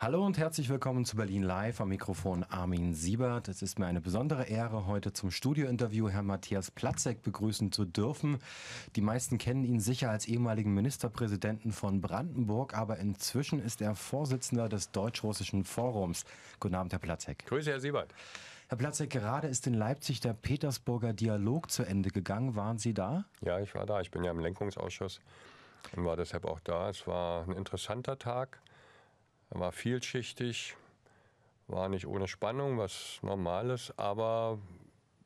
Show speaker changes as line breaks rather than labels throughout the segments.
Hallo und herzlich willkommen zu Berlin Live am Mikrofon Armin Siebert. Es ist mir eine besondere Ehre, heute zum Studiointerview Herrn Matthias Platzek begrüßen zu dürfen. Die meisten kennen ihn sicher als ehemaligen Ministerpräsidenten von Brandenburg, aber inzwischen ist er Vorsitzender des Deutsch-Russischen Forums. Guten Abend, Herr Platzek.
Grüße, Herr Siebert.
Herr Platzek, gerade ist in Leipzig der Petersburger Dialog zu Ende gegangen. Waren Sie da?
Ja, ich war da. Ich bin ja im Lenkungsausschuss und war deshalb auch da. Es war ein interessanter Tag. Er war vielschichtig, war nicht ohne Spannung, was normal ist, aber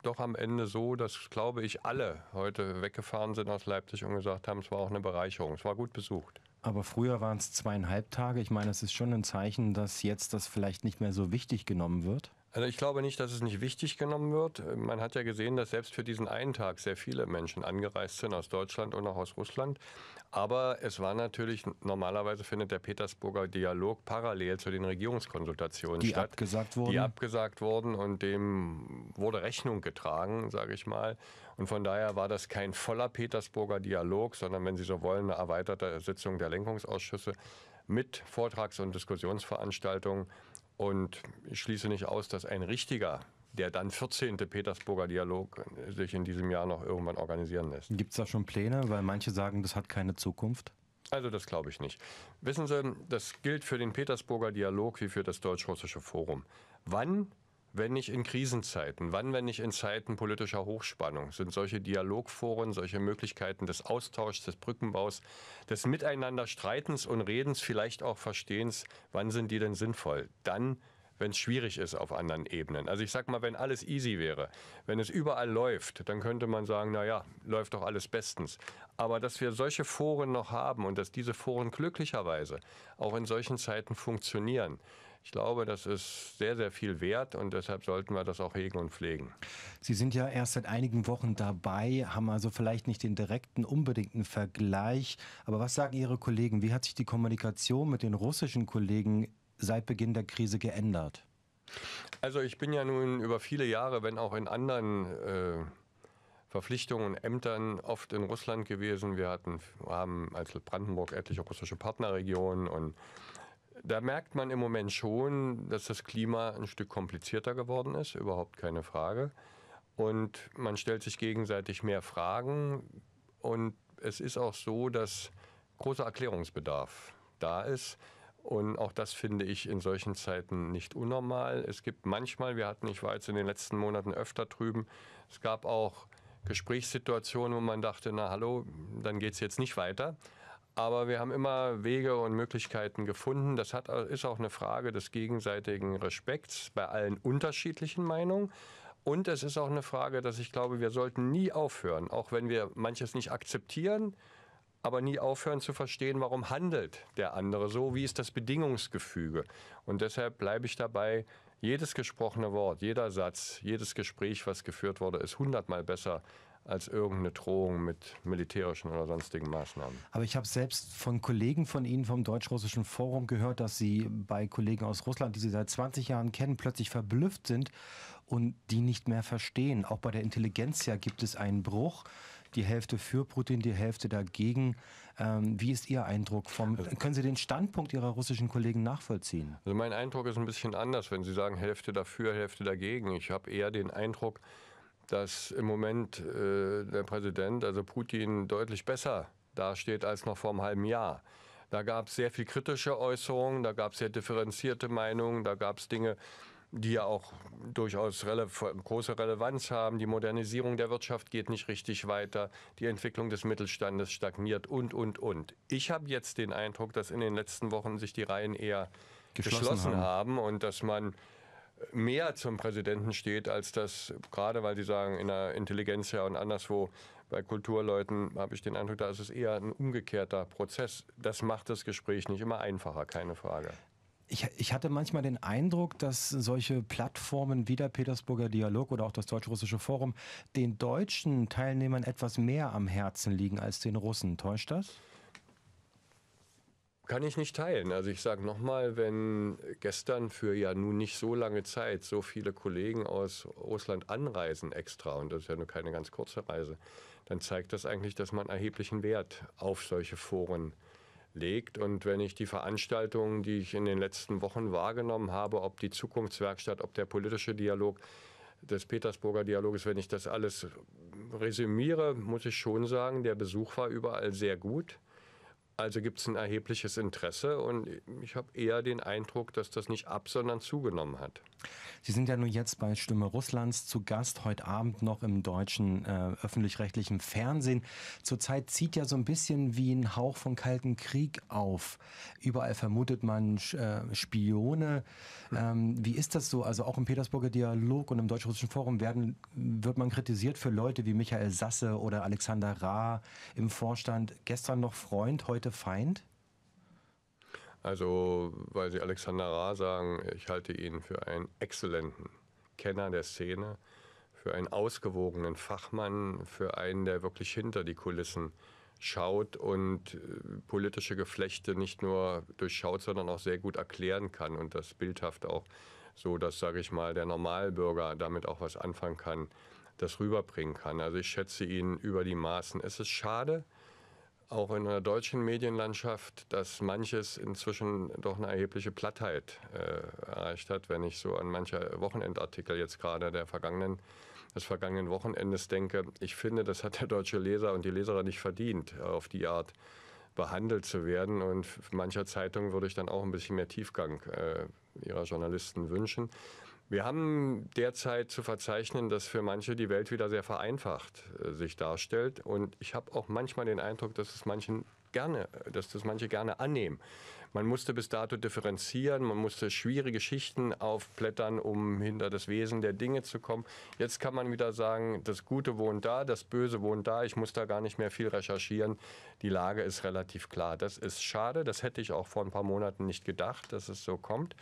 doch am Ende so, dass, glaube ich, alle heute weggefahren sind aus Leipzig und gesagt haben, es war auch eine Bereicherung. Es war gut besucht.
Aber früher waren es zweieinhalb Tage. Ich meine, es ist schon ein Zeichen, dass jetzt das vielleicht nicht mehr so wichtig genommen wird.
Also ich glaube nicht, dass es nicht wichtig genommen wird. Man hat ja gesehen, dass selbst für diesen einen Tag sehr viele Menschen angereist sind aus Deutschland und auch aus Russland. Aber es war natürlich, normalerweise findet der Petersburger Dialog parallel zu den Regierungskonsultationen
die
statt.
Abgesagt wurden.
Die abgesagt wurden und dem wurde Rechnung getragen, sage ich mal. Und von daher war das kein voller Petersburger Dialog, sondern wenn Sie so wollen, eine erweiterte Sitzung der Lenkungsausschüsse mit Vortrags- und Diskussionsveranstaltungen und ich schließe nicht aus, dass ein richtiger, der dann 14. Petersburger Dialog sich in diesem Jahr noch irgendwann organisieren lässt.
Gibt es da schon Pläne? Weil manche sagen, das hat keine Zukunft.
Also das glaube ich nicht. Wissen Sie, das gilt für den Petersburger Dialog wie für das Deutsch-Russische Forum. Wann wenn nicht in Krisenzeiten? Wann, wenn nicht in Zeiten politischer Hochspannung? Sind solche Dialogforen, solche Möglichkeiten des Austauschs, des Brückenbaus, des Miteinanderstreitens und Redens, vielleicht auch Verstehens, wann sind die denn sinnvoll? Dann, wenn es schwierig ist auf anderen Ebenen. Also ich sag mal, wenn alles easy wäre, wenn es überall läuft, dann könnte man sagen, na ja, läuft doch alles bestens. Aber dass wir solche Foren noch haben und dass diese Foren glücklicherweise auch in solchen Zeiten funktionieren, ich glaube, das ist sehr, sehr viel wert und deshalb sollten wir das auch hegen und pflegen.
Sie sind ja erst seit einigen Wochen dabei, haben also vielleicht nicht den direkten, unbedingten Vergleich. Aber was sagen Ihre Kollegen? Wie hat sich die Kommunikation mit den russischen Kollegen seit Beginn der Krise geändert?
Also ich bin ja nun über viele Jahre, wenn auch in anderen äh, Verpflichtungen und Ämtern oft in Russland gewesen. Wir hatten, haben als Brandenburg etliche russische Partnerregionen und da merkt man im Moment schon, dass das Klima ein Stück komplizierter geworden ist, überhaupt keine Frage. Und man stellt sich gegenseitig mehr Fragen. Und es ist auch so, dass großer Erklärungsbedarf da ist. Und auch das finde ich in solchen Zeiten nicht unnormal. Es gibt manchmal, wir hatten, ich war jetzt in den letzten Monaten öfter drüben, es gab auch Gesprächssituationen, wo man dachte, na hallo, dann geht es jetzt nicht weiter. Aber wir haben immer Wege und Möglichkeiten gefunden. Das hat, ist auch eine Frage des gegenseitigen Respekts bei allen unterschiedlichen Meinungen. Und es ist auch eine Frage, dass ich glaube, wir sollten nie aufhören, auch wenn wir manches nicht akzeptieren, aber nie aufhören zu verstehen, warum handelt der andere so, wie ist das Bedingungsgefüge. Und deshalb bleibe ich dabei, jedes gesprochene Wort, jeder Satz, jedes Gespräch, was geführt wurde, ist hundertmal besser als irgendeine Drohung mit militärischen oder sonstigen Maßnahmen.
Aber ich habe selbst von Kollegen von Ihnen vom Deutsch-Russischen Forum gehört, dass Sie bei Kollegen aus Russland, die Sie seit 20 Jahren kennen, plötzlich verblüfft sind und die nicht mehr verstehen. Auch bei der Intelligenz gibt es einen Bruch. Die Hälfte für Putin, die Hälfte dagegen. Ähm, wie ist Ihr Eindruck? Vom, also können Sie den Standpunkt Ihrer russischen Kollegen nachvollziehen?
Also mein Eindruck ist ein bisschen anders, wenn Sie sagen Hälfte dafür, Hälfte dagegen. Ich habe eher den Eindruck, dass im Moment äh, der Präsident, also Putin, deutlich besser dasteht als noch vor einem halben Jahr. Da gab es sehr viel kritische Äußerungen, da gab es sehr differenzierte Meinungen, da gab es Dinge, die ja auch durchaus rele große Relevanz haben. Die Modernisierung der Wirtschaft geht nicht richtig weiter, die Entwicklung des Mittelstandes stagniert und, und, und. Ich habe jetzt den Eindruck, dass in den letzten Wochen sich die Reihen eher geschlossen, geschlossen haben. haben und dass man mehr zum Präsidenten steht, als das, gerade weil Sie sagen, in der Intelligenz ja und anderswo bei Kulturleuten habe ich den Eindruck, da ist es eher ein umgekehrter Prozess. Das macht das Gespräch nicht immer einfacher, keine Frage.
Ich, ich, hatte manchmal den Eindruck, dass solche Plattformen wie der Petersburger Dialog oder auch das Deutsch-Russische Forum den deutschen Teilnehmern etwas mehr am Herzen liegen als den Russen. Täuscht das?
Kann ich nicht teilen. Also ich sage nochmal, wenn gestern für ja nun nicht so lange Zeit so viele Kollegen aus Russland anreisen extra, und das ist ja nur keine ganz kurze Reise, dann zeigt das eigentlich, dass man erheblichen Wert auf solche Foren legt. Und wenn ich die Veranstaltungen, die ich in den letzten Wochen wahrgenommen habe, ob die Zukunftswerkstatt, ob der politische Dialog des Petersburger Dialoges, wenn ich das alles resümiere, muss ich schon sagen, der Besuch war überall sehr gut. Also gibt es ein erhebliches Interesse und ich habe eher den Eindruck, dass das nicht ab, sondern zugenommen hat.
Sie sind ja nun jetzt bei Stimme Russlands zu Gast, heute Abend noch im deutschen äh, öffentlich-rechtlichen Fernsehen. Zurzeit zieht ja so ein bisschen wie ein Hauch von Kalten Krieg auf. Überall vermutet man äh, Spione. Ähm, wie ist das so? Also auch im Petersburger Dialog und im Deutsch-Russischen Forum werden, wird man kritisiert für Leute wie Michael Sasse oder Alexander Ra im Vorstand. Gestern noch Freund, heute Feind?
Also, weil Sie Alexander Ra sagen, ich halte ihn für einen exzellenten Kenner der Szene, für einen ausgewogenen Fachmann, für einen, der wirklich hinter die Kulissen schaut und äh, politische Geflechte nicht nur durchschaut, sondern auch sehr gut erklären kann und das bildhaft auch so, dass, sage ich mal, der Normalbürger damit auch was anfangen kann, das rüberbringen kann. Also ich schätze ihn über die Maßen. Es ist schade, auch in der deutschen Medienlandschaft, dass manches inzwischen doch eine erhebliche Plattheit äh, erreicht hat. Wenn ich so an manche Wochenendartikel jetzt gerade der vergangenen, des vergangenen Wochenendes denke, ich finde, das hat der deutsche Leser und die Leserin nicht verdient, auf die Art behandelt zu werden. Und mancher Zeitung würde ich dann auch ein bisschen mehr Tiefgang äh, ihrer Journalisten wünschen. Wir haben derzeit zu verzeichnen, dass für manche die Welt wieder sehr vereinfacht äh, sich darstellt. Und ich habe auch manchmal den Eindruck, dass es manchen gerne, dass das manche gerne annehmen. Man musste bis dato differenzieren, man musste schwierige Schichten aufblättern, um hinter das Wesen der Dinge zu kommen. Jetzt kann man wieder sagen, das Gute wohnt da, das Böse wohnt da, ich muss da gar nicht mehr viel recherchieren. Die Lage ist relativ klar. Das ist schade, das hätte ich auch vor ein paar Monaten nicht gedacht, dass es so kommt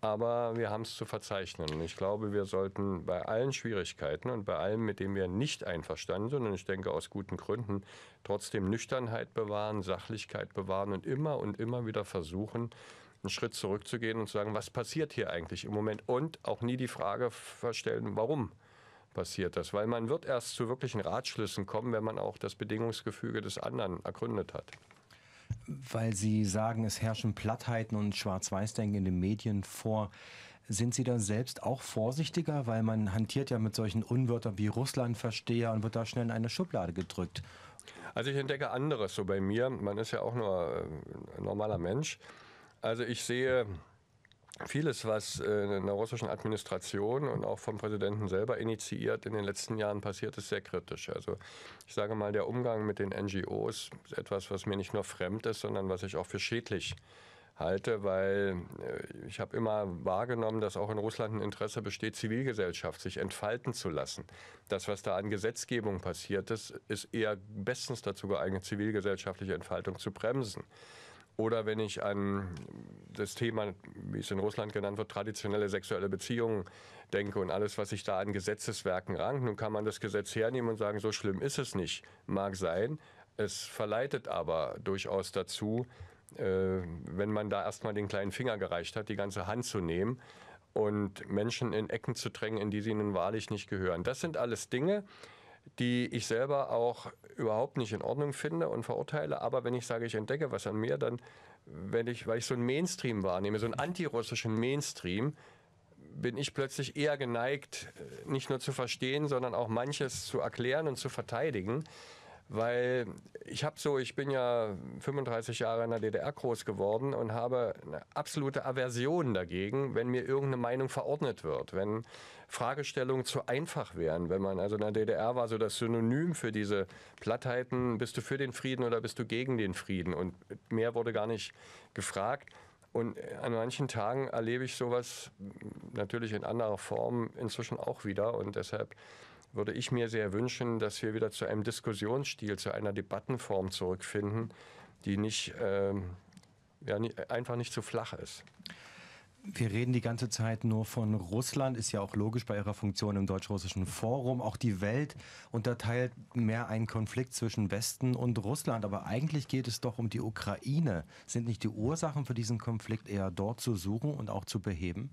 aber wir haben es zu verzeichnen. Ich glaube, wir sollten bei allen Schwierigkeiten und bei allem, mit dem wir nicht einverstanden sind, und ich denke aus guten Gründen, trotzdem Nüchternheit bewahren, Sachlichkeit bewahren und immer und immer wieder versuchen, einen Schritt zurückzugehen und zu sagen, was passiert hier eigentlich im Moment? Und auch nie die Frage verstellen, warum passiert das? Weil man wird erst zu wirklichen Ratschlüssen kommen, wenn man auch das Bedingungsgefüge des anderen ergründet hat
weil Sie sagen, es herrschen Plattheiten und Schwarz-Weiß-Denken in den Medien vor. Sind Sie da selbst auch vorsichtiger, weil man hantiert ja mit solchen Unwörtern wie Russlandversteher und wird da schnell in eine Schublade gedrückt?
Also ich entdecke anderes so bei mir. Man ist ja auch nur ein normaler Mensch. Also ich sehe Vieles, was äh, in der russischen Administration und auch vom Präsidenten selber initiiert in den letzten Jahren passiert, ist sehr kritisch. Also ich sage mal, der Umgang mit den NGOs ist etwas, was mir nicht nur fremd ist, sondern was ich auch für schädlich halte, weil äh, ich habe immer wahrgenommen, dass auch in Russland ein Interesse besteht, Zivilgesellschaft sich entfalten zu lassen. Das, was da an Gesetzgebung passiert ist, ist eher bestens dazu geeignet, zivilgesellschaftliche Entfaltung zu bremsen. Oder wenn ich an das Thema, wie es in Russland genannt wird, traditionelle sexuelle Beziehungen denke und alles, was sich da an Gesetzeswerken rankt. Nun kann man das Gesetz hernehmen und sagen, so schlimm ist es nicht. Mag sein. Es verleitet aber durchaus dazu, äh, wenn man da erstmal den kleinen Finger gereicht hat, die ganze Hand zu nehmen und Menschen in Ecken zu drängen, in die sie nun wahrlich nicht gehören. Das sind alles Dinge, die ich selber auch überhaupt nicht in Ordnung finde und verurteile. Aber wenn ich sage, ich entdecke was an mir, dann, wenn ich, weil ich so einen Mainstream wahrnehme, so einen antirussischen Mainstream, bin ich plötzlich eher geneigt, äh, nicht nur zu verstehen, sondern auch manches zu erklären und zu verteidigen. Weil ich habe so, ich bin ja 35 Jahre in der DDR groß geworden und habe eine absolute Aversion dagegen, wenn mir irgendeine Meinung verordnet wird. Wenn Fragestellungen zu einfach wären. Wenn man also in der DDR war so das Synonym für diese Plattheiten, bist du für den Frieden oder bist du gegen den Frieden? Und mehr wurde gar nicht gefragt. Und an manchen Tagen erlebe ich sowas natürlich in anderer Form inzwischen auch wieder. Und deshalb würde ich mir sehr wünschen, dass wir wieder zu einem Diskussionsstil, zu einer Debattenform zurückfinden, die nicht, äh, ja, einfach nicht zu flach ist.
Wir reden die ganze Zeit nur von Russland, ist ja auch logisch bei ihrer Funktion im deutsch-russischen Forum. Auch die Welt unterteilt mehr einen Konflikt zwischen Westen und Russland. Aber eigentlich geht es doch um die Ukraine. Sind nicht die Ursachen für diesen Konflikt eher dort zu suchen und auch zu beheben?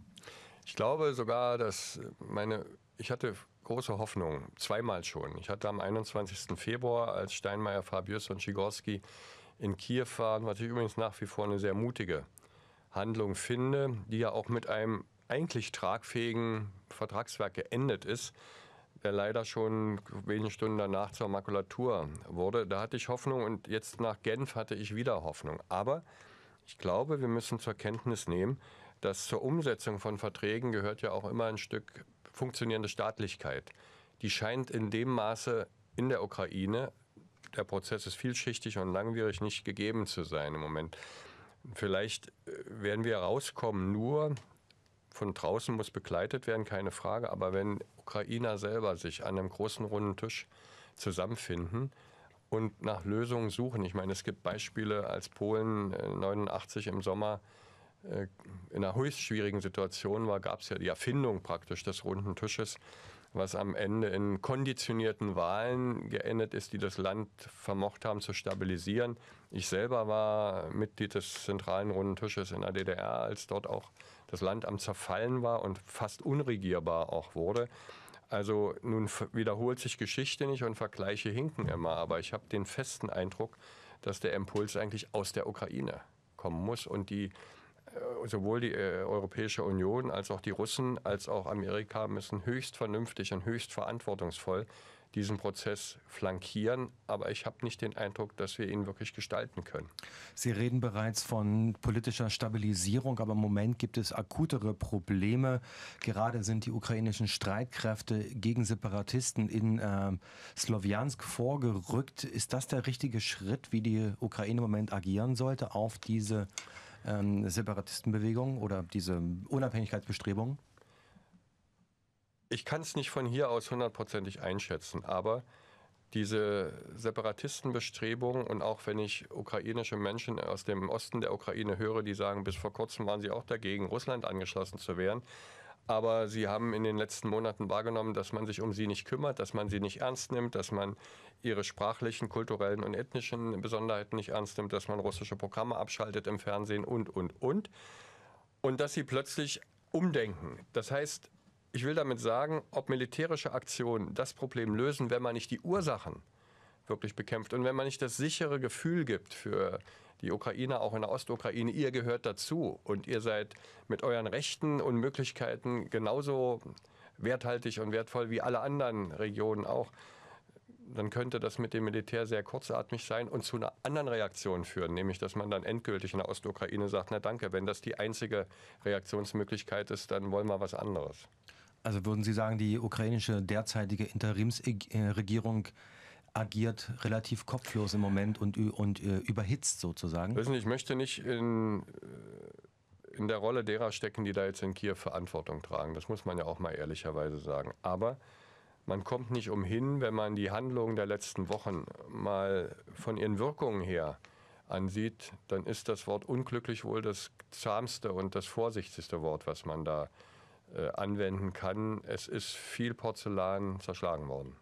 Ich glaube sogar, dass meine, ich hatte große Hoffnung, zweimal schon. Ich hatte am 21. Februar, als Steinmeier, Fabius und Schigorski in Kiew waren, was ich übrigens nach wie vor eine sehr mutige Handlung finde, die ja auch mit einem eigentlich tragfähigen Vertragswerk geendet ist, der leider schon wenige Stunden danach zur Makulatur wurde. Da hatte ich Hoffnung und jetzt nach Genf hatte ich wieder Hoffnung. Aber ich glaube, wir müssen zur Kenntnis nehmen, dass zur Umsetzung von Verträgen gehört ja auch immer ein Stück funktionierende Staatlichkeit. Die scheint in dem Maße in der Ukraine, der Prozess ist vielschichtig und langwierig, nicht gegeben zu sein im Moment. Vielleicht äh, werden wir rauskommen, nur von draußen muss begleitet werden, keine Frage, aber wenn Ukrainer selber sich an einem großen runden Tisch zusammenfinden und nach Lösungen suchen. Ich meine, es gibt Beispiele, als Polen 89 äh, im Sommer in einer höchst schwierigen Situation war, gab es ja die Erfindung praktisch des runden Tisches, was am Ende in konditionierten Wahlen geendet ist, die das Land vermocht haben zu stabilisieren. Ich selber war Mitglied des zentralen runden Tisches in der DDR, als dort auch das Land am Zerfallen war und fast unregierbar auch wurde. Also nun wiederholt sich Geschichte nicht und Vergleiche hinken immer, aber ich habe den festen Eindruck, dass der Impuls eigentlich aus der Ukraine kommen muss und die sowohl die äh, Europäische Union als auch die Russen als auch Amerika müssen höchst vernünftig und höchst verantwortungsvoll diesen Prozess flankieren, aber ich habe nicht den Eindruck, dass wir ihn wirklich gestalten können.
Sie reden bereits von politischer Stabilisierung, aber im Moment gibt es akutere Probleme. Gerade sind die ukrainischen Streitkräfte gegen Separatisten in äh, Slowiansk vorgerückt. Ist das der richtige Schritt, wie die Ukraine im Moment agieren sollte auf diese ähm, Separatistenbewegung oder diese Unabhängigkeitsbestrebungen?
Ich kann es nicht von hier aus hundertprozentig einschätzen, aber diese Separatistenbestrebungen und auch wenn ich ukrainische Menschen aus dem Osten der Ukraine höre, die sagen, bis vor kurzem waren sie auch dagegen, Russland angeschlossen zu werden, aber sie haben in den letzten Monaten wahrgenommen, dass man sich um sie nicht kümmert, dass man sie nicht ernst nimmt, dass man ihre sprachlichen, kulturellen und ethnischen Besonderheiten nicht ernst nimmt, dass man russische Programme abschaltet im Fernsehen und, und, und. Und dass sie plötzlich umdenken. Das heißt, ich will damit sagen, ob militärische Aktionen das Problem lösen, wenn man nicht die Ursachen wirklich bekämpft und wenn man nicht das sichere Gefühl gibt für die Ukrainer, auch in der Ostukraine, ihr gehört dazu und ihr seid mit euren Rechten und Möglichkeiten genauso werthaltig und wertvoll wie alle anderen Regionen auch, dann könnte das mit dem Militär sehr kurzatmig sein und zu einer anderen Reaktion führen, nämlich dass man dann endgültig in der Ostukraine sagt, na danke, wenn das die einzige Reaktionsmöglichkeit ist, dann wollen wir was anderes.
Also würden Sie sagen, die ukrainische derzeitige Interimsregierung agiert relativ kopflos im Moment und, und äh, überhitzt sozusagen.
Wissen ich möchte nicht in, äh, in der Rolle derer stecken, die da jetzt in Kiew Verantwortung tragen. Das muss man ja auch mal ehrlicherweise sagen. Aber man kommt nicht umhin, wenn man die Handlungen der letzten Wochen mal von ihren Wirkungen her ansieht, dann ist das Wort unglücklich wohl das zahmste und das vorsichtigste Wort, was man da äh, anwenden kann. Es ist viel Porzellan zerschlagen worden.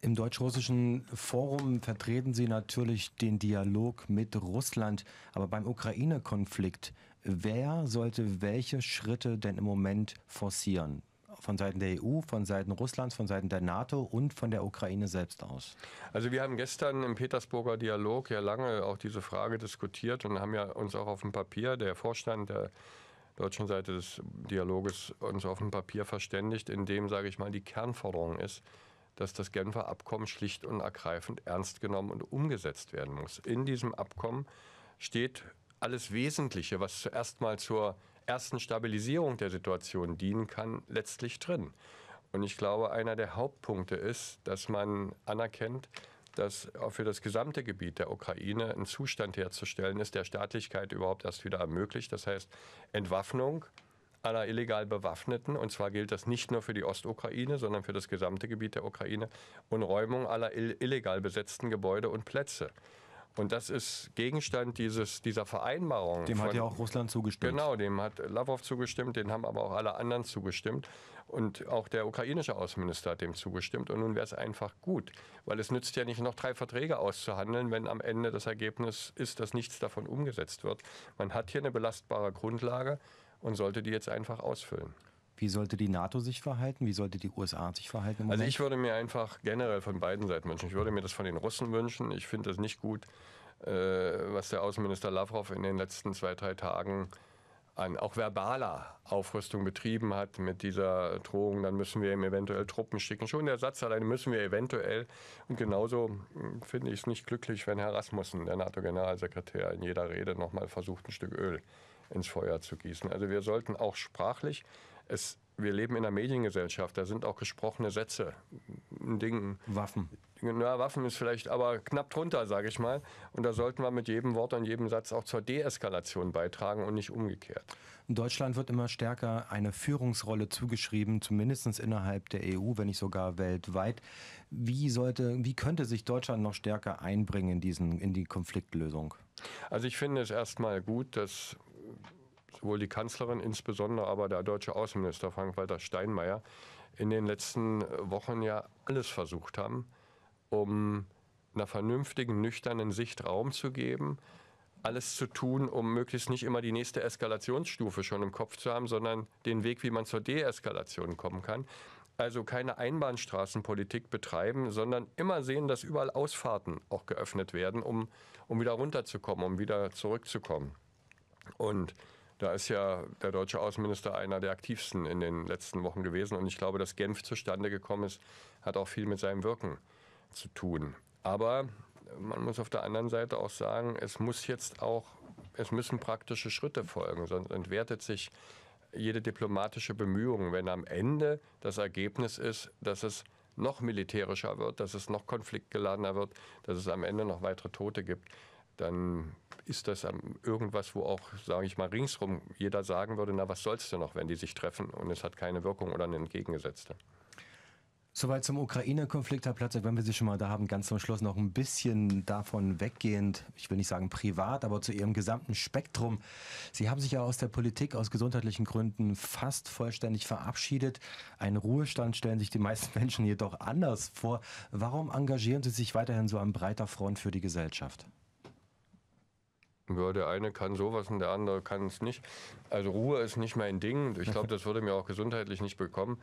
Im deutsch-russischen Forum vertreten Sie natürlich den Dialog mit Russland, aber beim Ukraine-Konflikt, wer sollte welche Schritte denn im Moment forcieren? Von Seiten der EU, von Seiten Russlands, von Seiten der NATO und von der Ukraine selbst aus?
Also wir haben gestern im Petersburger Dialog ja lange auch diese Frage diskutiert und haben ja uns auch auf dem Papier, der Vorstand der deutschen Seite des Dialoges uns auf dem Papier verständigt, in dem, sage ich mal, die Kernforderung ist, dass das Genfer Abkommen schlicht und ergreifend ernst genommen und umgesetzt werden muss. In diesem Abkommen steht alles Wesentliche, was zuerst mal zur ersten Stabilisierung der Situation dienen kann, letztlich drin. Und ich glaube, einer der Hauptpunkte ist, dass man anerkennt, dass für das gesamte Gebiet der Ukraine ein Zustand herzustellen ist, der Staatlichkeit überhaupt erst wieder ermöglicht. Das heißt Entwaffnung, aller illegal Bewaffneten, und zwar gilt das nicht nur für die Ostukraine, sondern für das gesamte Gebiet der Ukraine, und Räumung aller illegal besetzten Gebäude und Plätze. Und das ist Gegenstand dieses, dieser Vereinbarung.
Dem von, hat ja auch Russland zugestimmt.
Genau, dem hat Lavrov zugestimmt, den haben aber auch alle anderen zugestimmt. Und auch der ukrainische Außenminister hat dem zugestimmt. Und nun wäre es einfach gut, weil es nützt ja nicht noch drei Verträge auszuhandeln, wenn am Ende das Ergebnis ist, dass nichts davon umgesetzt wird. Man hat hier eine belastbare Grundlage und sollte die jetzt einfach ausfüllen.
Wie sollte die NATO sich verhalten? Wie sollte die USA sich verhalten?
Also ich würde mir einfach generell von beiden Seiten wünschen. Ich würde mir das von den Russen wünschen. Ich finde es nicht gut, äh, was der Außenminister Lavrov in den letzten zwei, drei Tagen an auch verbaler Aufrüstung betrieben hat mit dieser Drohung, dann müssen wir ihm eventuell Truppen schicken. Schon der Satz alleine müssen wir eventuell. Und genauso hm, finde ich es nicht glücklich, wenn Herr Rasmussen, der NATO-Generalsekretär, in jeder Rede nochmal versucht, ein Stück Öl ins Feuer zu gießen. Also wir sollten auch sprachlich, es, wir leben in einer Mediengesellschaft, da sind auch gesprochene Sätze, Dingen.
Waffen.
Na, Waffen ist vielleicht aber knapp drunter, sage ich mal. Und da sollten wir mit jedem Wort und jedem Satz auch zur Deeskalation beitragen und nicht umgekehrt.
Deutschland wird immer stärker eine Führungsrolle zugeschrieben, zumindest innerhalb der EU, wenn nicht sogar weltweit. Wie, sollte, wie könnte sich Deutschland noch stärker einbringen in, diesen, in die Konfliktlösung?
Also ich finde es erstmal gut, dass sowohl die Kanzlerin, insbesondere aber der deutsche Außenminister Frank-Walter Steinmeier in den letzten Wochen ja alles versucht haben, um einer vernünftigen, nüchternen Sicht Raum zu geben, alles zu tun, um möglichst nicht immer die nächste Eskalationsstufe schon im Kopf zu haben, sondern den Weg, wie man zur Deeskalation kommen kann. Also keine Einbahnstraßenpolitik betreiben, sondern immer sehen, dass überall Ausfahrten auch geöffnet werden, um, um wieder runterzukommen, um wieder zurückzukommen. Und da ist ja der deutsche Außenminister einer der aktivsten in den letzten Wochen gewesen. Und ich glaube, dass Genf zustande gekommen ist, hat auch viel mit seinem Wirken zu tun. Aber man muss auf der anderen Seite auch sagen, es muss jetzt auch, es müssen praktische Schritte folgen, sonst entwertet sich jede diplomatische Bemühung, wenn am Ende das Ergebnis ist, dass es noch militärischer wird, dass es noch konfliktgeladener wird, dass es am Ende noch weitere Tote gibt, dann ist das irgendwas, wo auch, sage ich mal, ringsrum jeder sagen würde, na was sollst du noch, wenn die sich treffen und es hat keine Wirkung oder eine entgegengesetzte.
Soweit zum Ukraine-Konflikt, Herr Platzek, wenn wir Sie schon mal da haben, ganz zum Schluss noch ein bisschen davon weggehend, ich will nicht sagen privat, aber zu Ihrem gesamten Spektrum. Sie haben sich ja aus der Politik aus gesundheitlichen Gründen fast vollständig verabschiedet. Einen Ruhestand stellen sich die meisten Menschen jedoch anders vor. Warum engagieren Sie sich weiterhin so an breiter Front für die Gesellschaft?
Ja, der eine kann sowas und der andere kann es nicht. Also Ruhe ist nicht mein Ding. Ich glaube, das würde mir auch gesundheitlich nicht bekommen.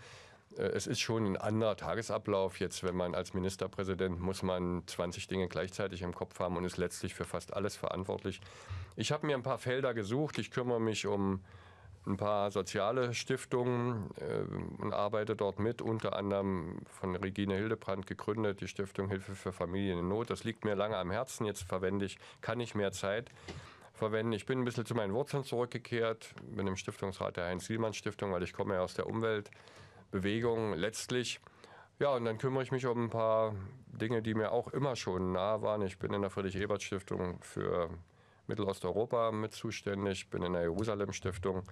Äh, es ist schon ein anderer Tagesablauf. Jetzt, wenn man als Ministerpräsident muss man 20 Dinge gleichzeitig im Kopf haben und ist letztlich für fast alles verantwortlich. Ich habe mir ein paar Felder gesucht. Ich kümmere mich um ein paar soziale Stiftungen äh, und arbeite dort mit, unter anderem von Regine Hildebrand gegründet, die Stiftung Hilfe für Familien in Not. Das liegt mir lange am Herzen. Jetzt verwende ich, kann ich mehr Zeit verwenden. Ich bin ein bisschen zu meinen Wurzeln zurückgekehrt, bin im Stiftungsrat der Heinz-Sielmann-Stiftung, weil ich komme ja aus der Umwelt. Bewegung letztlich. Ja, und dann kümmere ich mich um ein paar Dinge, die mir auch immer schon nah waren. Ich bin in der Friedrich-Ebert-Stiftung für Mittelosteuropa mit zuständig, bin in der Jerusalem-Stiftung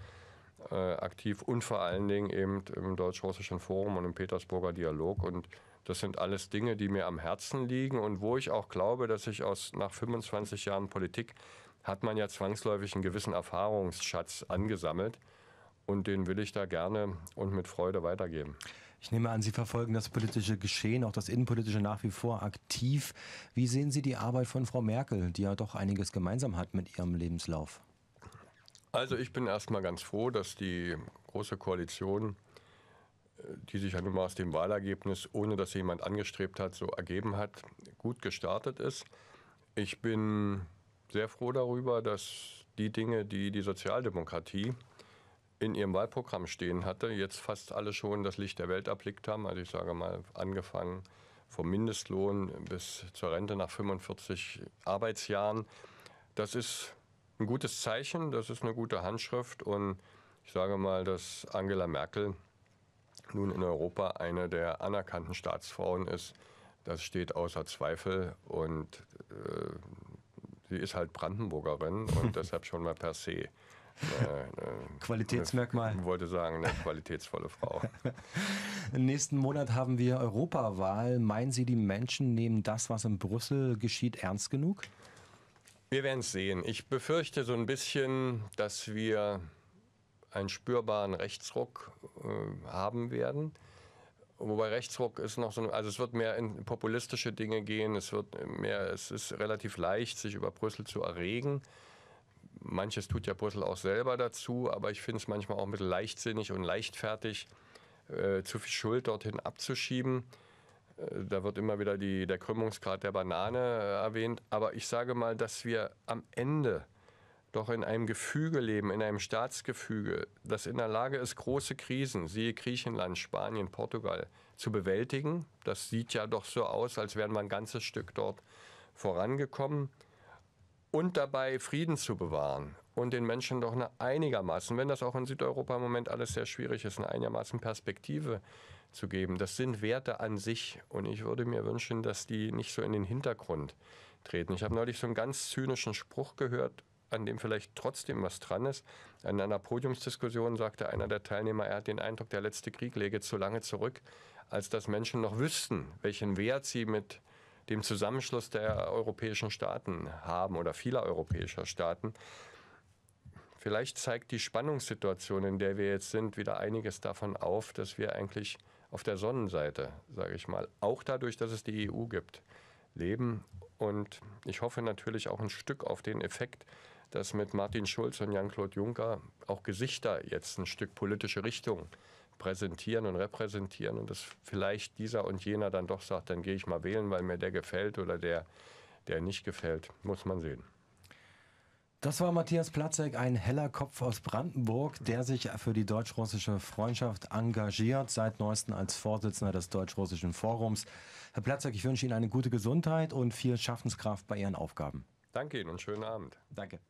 äh, aktiv und vor allen Dingen eben im Deutsch-Russischen Forum und im Petersburger Dialog. Und das sind alles Dinge, die mir am Herzen liegen und wo ich auch glaube, dass ich aus nach 25 Jahren Politik hat man ja zwangsläufig einen gewissen Erfahrungsschatz angesammelt und den will ich da gerne und mit Freude weitergeben.
Ich nehme an, Sie verfolgen das politische Geschehen, auch das innenpolitische nach wie vor aktiv. Wie sehen Sie die Arbeit von Frau Merkel, die ja doch einiges gemeinsam hat mit ihrem Lebenslauf?
Also ich bin erstmal ganz froh, dass die Große Koalition, äh, die sich ja nun mal aus dem Wahlergebnis, ohne dass jemand angestrebt hat, so ergeben hat, gut gestartet ist. Ich bin sehr froh darüber, dass die Dinge, die die Sozialdemokratie in ihrem Wahlprogramm stehen hatte, jetzt fast alle schon das Licht der Welt erblickt haben. Also ich sage mal, angefangen vom Mindestlohn bis zur Rente nach 45 Arbeitsjahren. Das ist ein gutes Zeichen, das ist eine gute Handschrift und ich sage mal, dass Angela Merkel nun in Europa eine der anerkannten Staatsfrauen ist. Das steht außer Zweifel und äh, sie ist halt Brandenburgerin und deshalb schon mal per se
Qualitätsmerkmal.
Ich wollte sagen, eine qualitätsvolle Frau.
Nächsten Monat haben wir Europawahl. Meinen Sie, die Menschen nehmen das, was in Brüssel geschieht, ernst genug?
Wir werden es sehen. Ich befürchte so ein bisschen, dass wir einen spürbaren Rechtsruck äh, haben werden. Wobei Rechtsruck ist noch so, also es wird mehr in populistische Dinge gehen, es wird mehr, es ist relativ leicht, sich über Brüssel zu erregen. Manches tut ja Brüssel auch selber dazu, aber ich finde es manchmal auch ein bisschen leichtsinnig und leichtfertig, äh, zu viel Schuld dorthin abzuschieben. Äh, da wird immer wieder die, der Krümmungsgrad der Banane äh, erwähnt. Aber ich sage mal, dass wir am Ende doch in einem Gefüge leben, in einem Staatsgefüge, das in der Lage ist, große Krisen, siehe Griechenland, Spanien, Portugal, zu bewältigen. Das sieht ja doch so aus, als wären wir ein ganzes Stück dort vorangekommen. Und dabei Frieden zu bewahren und den Menschen doch eine einigermaßen, wenn das auch in Südeuropa im Moment alles sehr schwierig ist, eine einigermaßen Perspektive zu geben. Das sind Werte an sich und ich würde mir wünschen, dass die nicht so in den Hintergrund treten. Ich habe neulich so einen ganz zynischen Spruch gehört, an dem vielleicht trotzdem was dran ist. In einer Podiumsdiskussion sagte einer der Teilnehmer, er hat den Eindruck, der letzte Krieg läge zu lange zurück, als dass Menschen noch wüssten, welchen Wert sie mit dem Zusammenschluss der europäischen Staaten haben oder vieler europäischer Staaten. Vielleicht zeigt die Spannungssituation, in der wir jetzt sind, wieder einiges davon auf, dass wir eigentlich auf der Sonnenseite, sage ich mal, auch dadurch, dass es die EU gibt, leben. Und ich hoffe natürlich auch ein Stück auf den Effekt, dass mit Martin Schulz und Jan-Claude Juncker auch Gesichter jetzt ein Stück politische Richtung präsentieren und repräsentieren und dass vielleicht dieser und jener dann doch sagt, dann gehe ich mal wählen, weil mir der gefällt oder der, der nicht gefällt. Muss man sehen.
Das war Matthias Platzek, ein heller Kopf aus Brandenburg, der sich für die deutsch-russische Freundschaft engagiert, seit neuestem als Vorsitzender des deutsch-russischen Forums. Herr Platzek, ich wünsche Ihnen eine gute Gesundheit und viel Schaffenskraft bei Ihren Aufgaben.
Danke Ihnen und schönen Abend.
Danke.